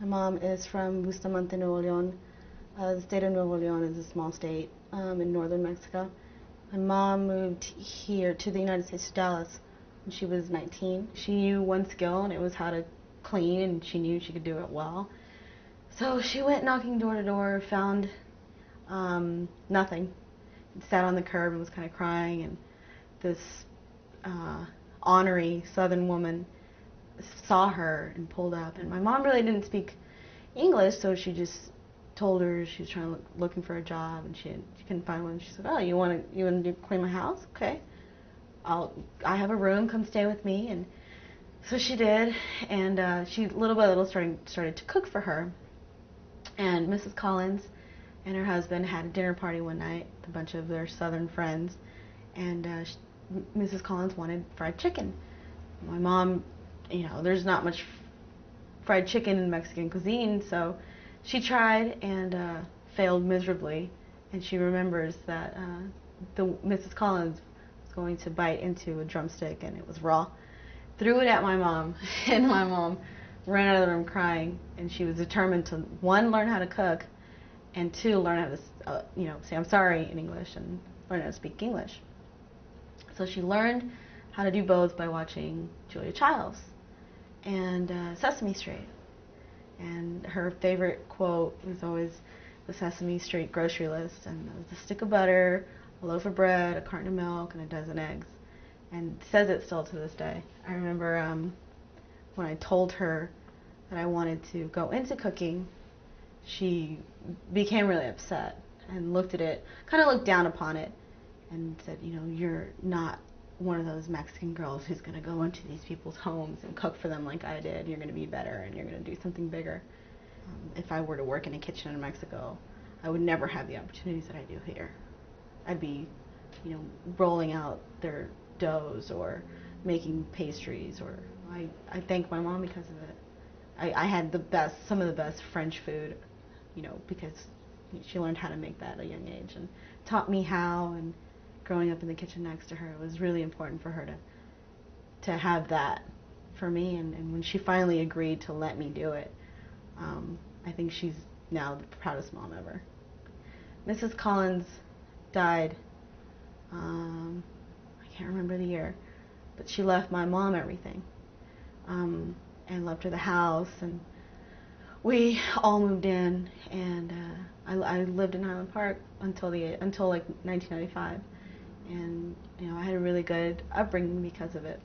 My mom is from Bustamante, Nuevo León. Uh, the state of Nuevo León is a small state um, in northern Mexico. My mom moved here to the United States to Dallas when she was 19. She knew one skill, and it was how to clean, and she knew she could do it well. So she went knocking door to door, found um, nothing, sat on the curb and was kind of crying, and this uh, Southern woman saw her and pulled up. And my mom really didn't speak English, so she just told her she was trying to look, looking for a job and she, she couldn't find one. She said, "Oh, you want to you want to clean my house? Okay, I'll I have a room. Come stay with me." And so she did, and uh, she little by little started started to cook for her. And Mrs. Collins and her husband had a dinner party one night, with a bunch of their Southern friends, and uh, she, Mrs. Collins wanted fried chicken. My mom you know, there's not much fried chicken in Mexican cuisine, so she tried and uh, failed miserably. And she remembers that uh, the Mrs. Collins was going to bite into a drumstick and it was raw. Threw it at my mom, and my mom ran out of the room crying. And she was determined to one learn how to cook, and two learn how to, uh, you know, say I'm sorry in English and learn how to speak English. So she learned how to do both by watching Julia Childs and uh, Sesame Street. And her favorite quote was always the Sesame Street grocery list, and it was a stick of butter, a loaf of bread, a carton of milk, and a dozen eggs. And says it still to this day. I remember um, when I told her that I wanted to go into cooking, she became really upset and looked at it, kind of looked down upon it, and said, you know, you're not one of those Mexican girls who's going to go into these people's homes and cook for them like I did. You're going to be better and you're going to do something bigger. Um, if I were to work in a kitchen in Mexico, I would never have the opportunities that I do here. I'd be, you know, rolling out their doughs or making pastries or I, I thank my mom because of it. I, I had the best, some of the best French food, you know, because she learned how to make that at a young age and taught me how and growing up in the kitchen next to her, it was really important for her to to have that for me. And, and when she finally agreed to let me do it, um, I think she's now the proudest mom ever. Mrs. Collins died. Um, I can't remember the year, but she left my mom everything, um, and left her the house, and we all moved in, and uh, I, I lived in Highland Park until the until like 1995 and you know I had a really good upbringing because of it.